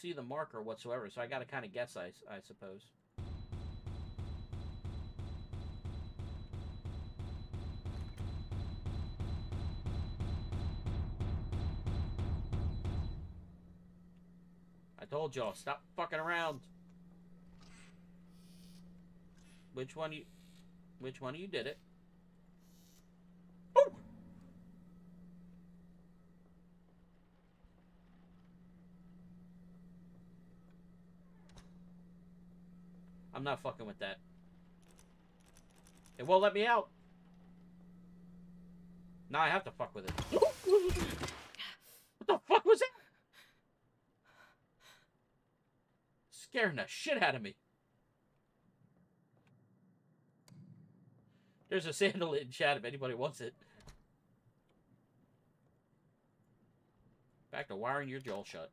see the marker whatsoever, so I got to kind of guess, I, I suppose. I told y'all, stop fucking around. Which one you... Which one of you did it? I'm not fucking with that. It won't let me out. Now I have to fuck with it. what the fuck was that? Scaring the shit out of me. There's a sandal in chat if anybody wants it. Back to wiring your jaw shut.